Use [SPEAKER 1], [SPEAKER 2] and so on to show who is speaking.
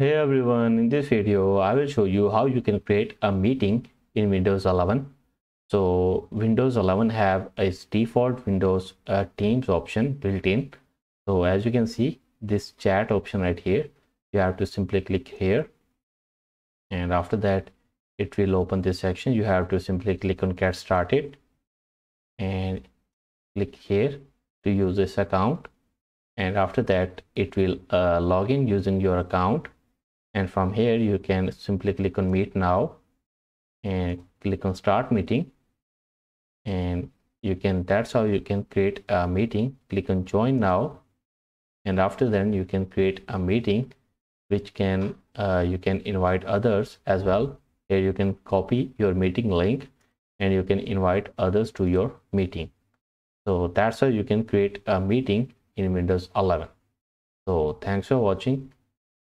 [SPEAKER 1] Hey everyone, in this video I will show you how you can create a meeting in Windows 11. So Windows 11 have its default Windows uh, Teams option built in. So as you can see this chat option right here, you have to simply click here and after that it will open this section. You have to simply click on get started and click here to use this account and after that it will uh, log in using your account and from here you can simply click on meet now and click on start meeting. And you can that's how you can create a meeting. Click on join now. And after then you can create a meeting which can uh, you can invite others as well. Here you can copy your meeting link and you can invite others to your meeting. So that's how you can create a meeting in windows 11 so thanks for watching